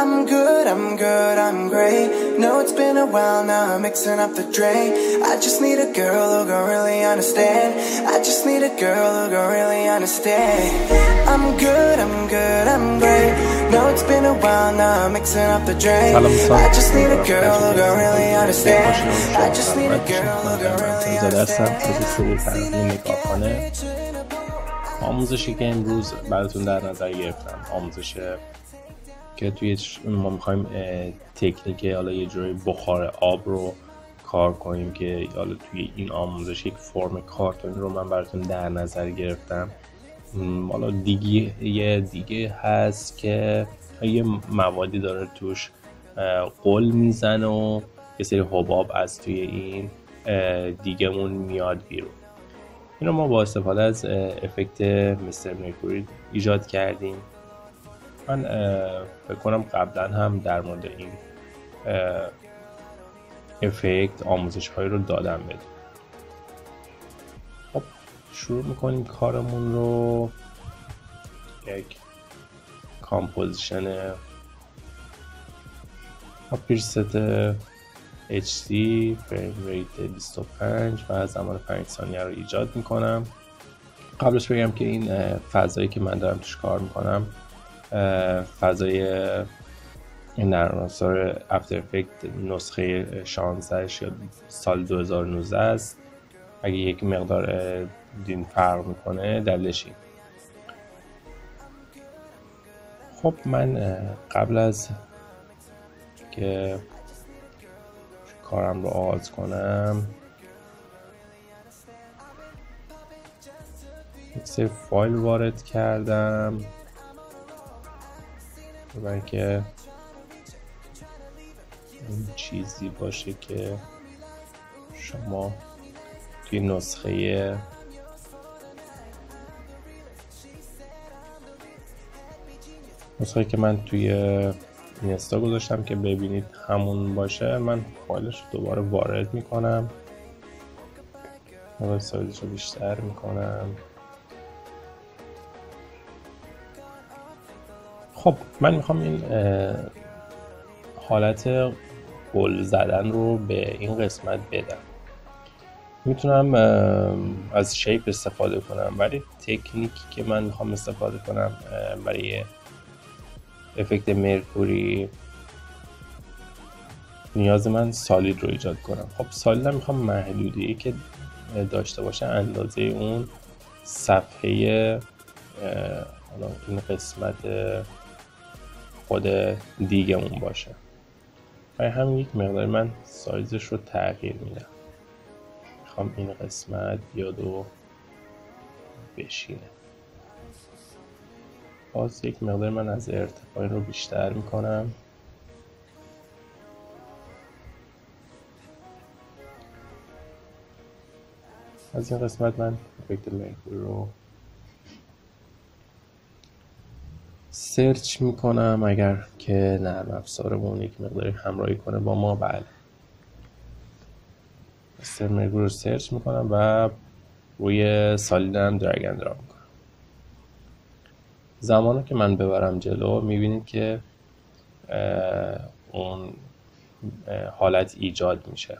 I'm good, I'm good, I'm great. No, it's been a while now, I'm mixing up the drink. I just need a girl who gon' really understand. I just need a girl who gon' really understand. I'm good, I'm good, I'm great. No, it's been a while now, I'm mixing up the drink. سلام I just need a دوستان girl who gon' really understand. I خوش just need a girl who gon' really زاده هستم understand. از سری فرقی نگاهانه آموزشی که امروز براتون در نظر گرفتم آموزش که توی ما می‌خوایم تکنیک حالا یه جوری بخار آب رو کار کنیم که حالا توی این آموزش یک فرم کارتونی رو من براتون در نظر گرفتم. حالا دیگه یه دیگه هست که یه موادی داره توش قل می‌زنه و یه سری حباب از توی این اه، دیگهمون میاد بیرون. این رو ما با استفاده از effect مستر مرکوری ایجاد کردیم. من فکر کنم قبلا هم در مورد این effect آموزش هایی رو دادم بهتون خب شروع می‌کنیم کارمون رو. یک composition پریست HD فریم ریت 25 و زمان 5 ثانیه رو ایجاد می‌کنم. قبلش بگم که این فضایی که من دارم توش کار می‌کنم فضای نرم افزار افتر افکت نسخه 16 یا سال 2019 است. اگه یک مقدار دین فرق می‌کنه دلش این. خب من قبل از که کارم رو آغاز کنم یک سری فایل وارد کردم. اینکه این چیزی باشه که شما توی نسخه نسخه که من توی اینستا گذاشتم که ببینید همون باشه من فایلش رو دوباره وارد می‌کنم. و سایزش رو بیشتر می‌کنم. خب من می‌خوام این حالت گل زدن رو به این قسمت بدم. می‌تونم از شیپ استفاده کنم ولی تکنیکی که من می‌خوام استفاده کنم برای افکت مرکوری نیاز من سالید رو ایجاد کنم. خب سالید هم می‌خوام محدودی که داشته باشه اندازه اون صفحه حالا این قسمت خود دیگمون باشه. برای همین یک مقدار من سایزش رو تغییر میدم. می‌خوام این قسمت بیاد و بشینه. باز یک مقدار من از ارتفاع رو بیشتر می‌کنم. از این قسمت من افکت مرکوری رو سرچ می‌کنم اگر که نرم افزارمون یک مقداری همراهی کنه با ما بله. Mr. Mercury رو سرچ می‌کنم و روی solid م drag and drop می‌کنم. زمانی که من ببرم جلو می‌بینید که اون حالت ایجاد میشه.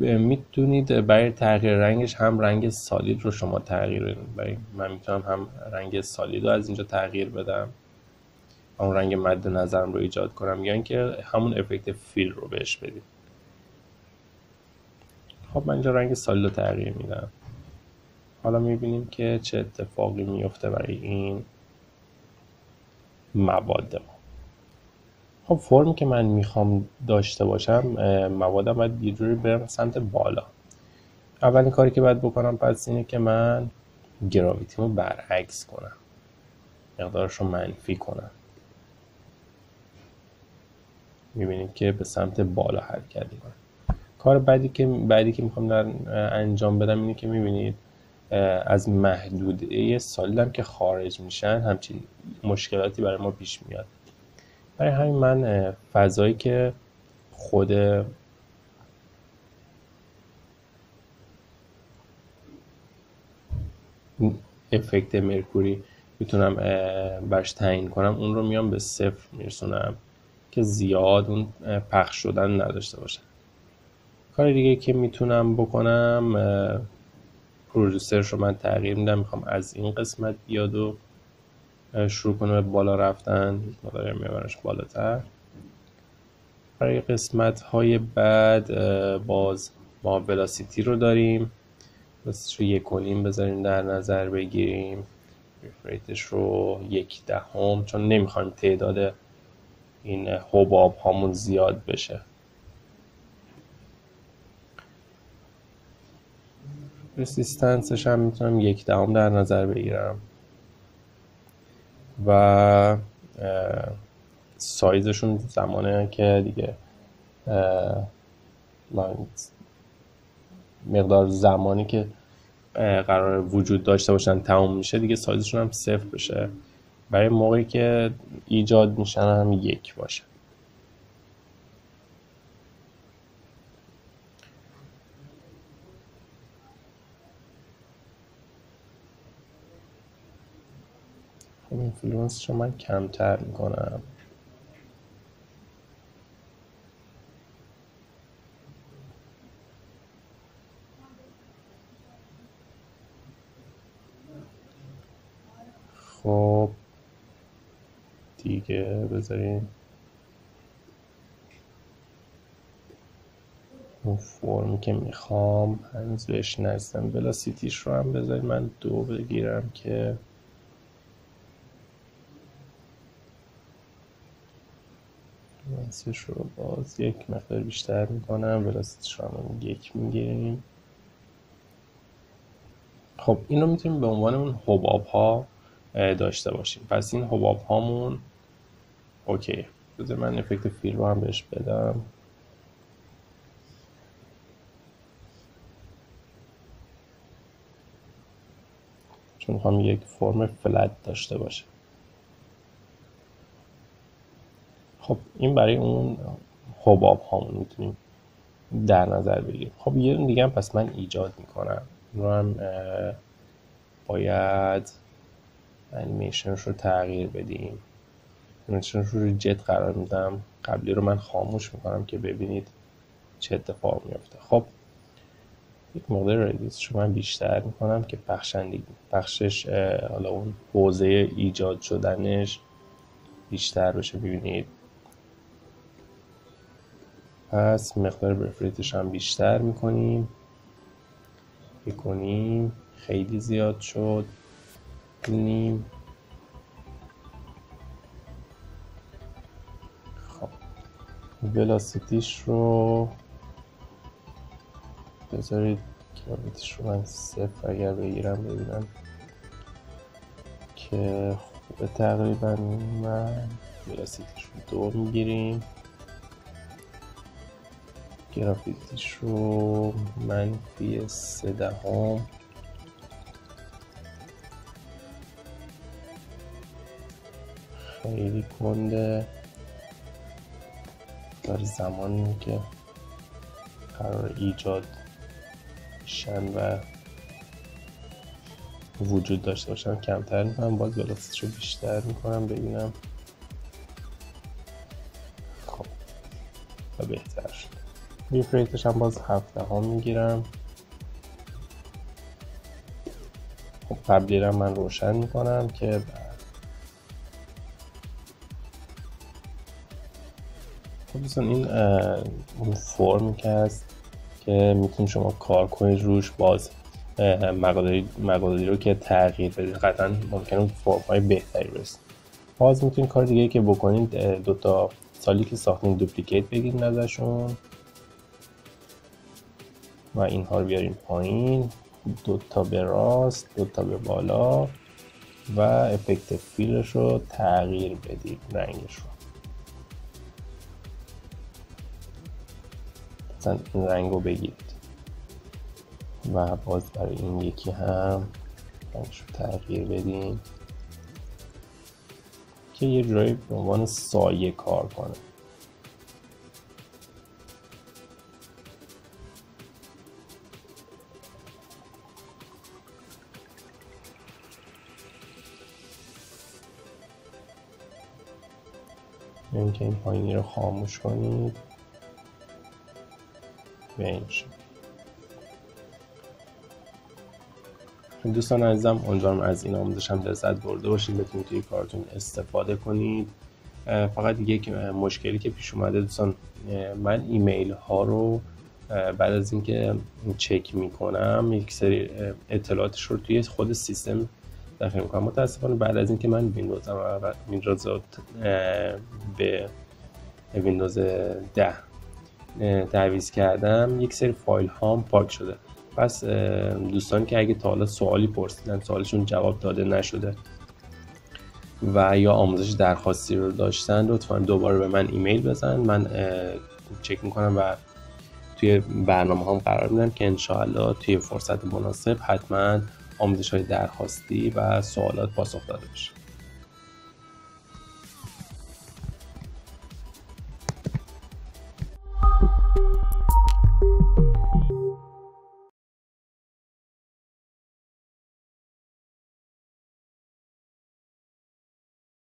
می‌تونید برای تغییر رنگش هم رنگ solid رو شما تغییر بدید برای من می‌تونم هم رنگ solid رو از اینجا تغییر بدم. همون رنگ مد نظرم رو ایجاد کنم. یا اینکه همون افکت Fill رو بهش بدیم خب من اینجا رنگ سالید رو تغییر میدم. حالا می‌بینیم که چه اتفاقی میفته برای این مواد ما. خب فرمی که من می‌خوام داشته باشم موادم باید یه جوری برم سمت بالا. اولین کاری که باید بکنم پس اینه که من گراویتیمو برعکس کنم. مقدارش رو منفی کنم. می‌بینید که به سمت بالا حرکت می‌کنه کار بعدی که بعدی که می‌خوام در انجام بدم اینه که می‌بینید از محدوده سالیدم که خارج میشن همچین مشکلاتی برای ما پیش میاد. برای همین من فضایی که خود افکت مرکوری می‌تونم برش تعیین کنم اون رو میام به صفر میرسونم که زیاد اون پخش شدن نداشته باشه. کار دیگه که می‌تونم بکنم پرودوسرش رو من تغییر میدم می‌خوام از این قسمت بیاد و شروع کنه به بالا رفتن مقدار میبرنش بالاتر. برای قسمت های بعد باز ما ولاسیتی رو داریم. ولاسیتی رو یک کنیم بذاریم در نظر بگیریم. ریفریتش رو یک دهم چون نمی‌خوایم تعداد این حباب هامون زیاد بشه. رسیستنسش هم می‌تونم یک دهم در نظر بگیرم. و سایزشون زمانه که دیگه مقدار زمانی که قرار وجود داشته باشن تموم میشه دیگه سایزشون هم صفر بشه. برای موقعی که ایجاد میشن هم یک باشه خب influence رو من کمتر می‌کنم. خب دیگه بذارین اون فرمی که می‌خوام هنوز بهش نرسیدم. ولاسیتیش رو هم بذارید من دو بگیرم که ولاسیتیش رو باز یک مقدار بیشتر می‌کنم. ولاسیتیش رو یک می‌گیریم. خب این رو می‌تونیم به عنوان اون حباب ها داشته باشیم. پس این حباب هامون اوکی. بذار من افکت فیل رو هم بهش بدم. چون می‌خوام یک فرم فلت داشته باشه خب این برای اون حباب هامون می‌تونیم در نظر بگیریم. خب یه دیگه هم پس من ایجاد می‌کنم. رو هم باید انیمیشنش رو تغییر بدیم. انیمیشنش رو ریجت قرار میدم. قبلی رو من خاموش می‌کنم که ببینید چه اتفاق میفته خب یک مقدار ردیس رو من بیشتر می‌کنم که بخشندگی بخشش حالا اون حوزه ایجاد شدنش بیشتر بشه. ببینید پس مقدار برفریتش هم بیشتر می‌کنیم. می‌کنیم. خیلی زیاد شد. نیم خب. ولاسیتیش رو بذارید کیلومترش رو من صفر اگر بگیرم ببینم که خوبه تقریبا. من ولاسیتیش رو دو می‌گیریم. گرافیتیش رو منفی سه دهم. خیلی کنده در زمانی که قرار ایجاد شن و وجود داشته باشن. کمتر می‌کنم. باز ولاسیتی رو بیشتر می‌کنم ببینم. خب و بهتر شد. ریفریتش هم باز هفته ها می‌گیرم. خب قبلی من روشن می‌کنم که خب این اون فرمی که هست که می‌تونید شما کار کنید روش باز مقادیری رو که تغییر بدید قطعا ممکنه فرم های بهتری برسید باز می‌تونید کار دیگه که بکنید دوتا سالی که ساختین دوپلیکیت بگیرید ازشون. و اینها رو بیاریم پایین. دوتا به راست دوتا به بالا و افکت فیلش رو تغییر بدید رنگش رو. مثلا این رنگ رو بگیرید و باز برای این یکی هم رنگش رو تغییر بدیم. که یه جایی به عنوان سایه کار کنه. اینکه این پایینی رو خاموش کنید. به این دوستان عزیزم امیدوارم از این آموزش هم لذت برده باشید. بتونید توی کارتون استفاده کنید. فقط یک مشکلی که پیش اومده دوستان من ایمیل ها رو بعد از اینکه چک می‌کنم یک سری اطلاعاتش رو توی خود سیستم داخل می‌کنم. متاسفانه بعد از اینکه من ویندوز ویندوز به ویندوز 10 تعویض کردم یک سری فایل هام پاک شده. پس دوستان که اگه تا حالا سوالی پرسیدن سوالشون جواب داده نشده و یا آموزش درخواستی رو داشتن لطفا دوباره به من ایمیل بزن. من چک می‌کنم و توی برنامه هم قرار میدم که انشاءالله توی فرصت مناسب حتما آموزش های درخواستی و سوالات پاسخ داده بشه.